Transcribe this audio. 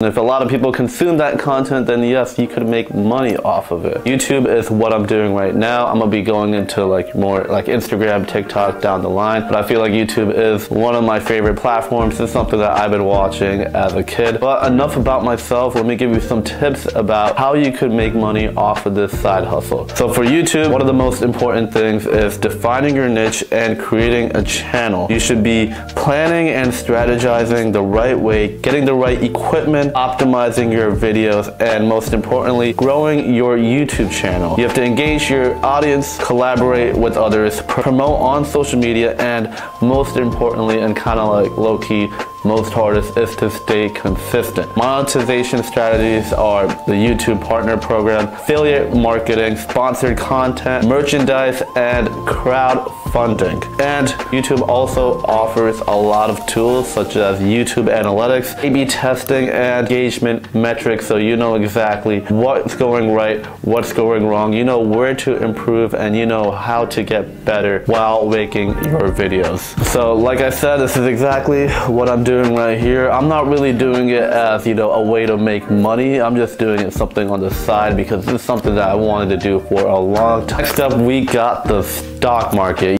If a lot of people consume that content, then yes, you could make money off of it. YouTube is what I'm doing right now. I'm gonna be going into like more like Instagram, TikTok down the line, but I feel like YouTube is one of my favorite platforms. It's something that I've been watching as a kid. But enough about myself. Let me give you some tips about how you could make money off of this side hustle. So for YouTube, one of the most important things is defining your niche and creating a channel. You should be planning and strategizing the right way, getting the right equipment optimizing your videos, and most importantly, growing your YouTube channel. You have to engage your audience, collaborate with others, promote on social media, and most importantly, and kind of like low-key, most hardest is to stay consistent. Monetization strategies are the YouTube Partner Program, affiliate marketing, sponsored content, merchandise, and crowdfunding. And YouTube also offers a lot of tools such as YouTube Analytics, A-B testing, and engagement metrics so you know exactly what's going right, what's going wrong, you know where to improve, and you know how to get better while making your videos. So like I said, this is exactly what I'm doing right here. I'm not really doing it as, you know, a way to make money. I'm just doing it something on the side because this is something that I wanted to do for a long time. Next up, we got the stock market.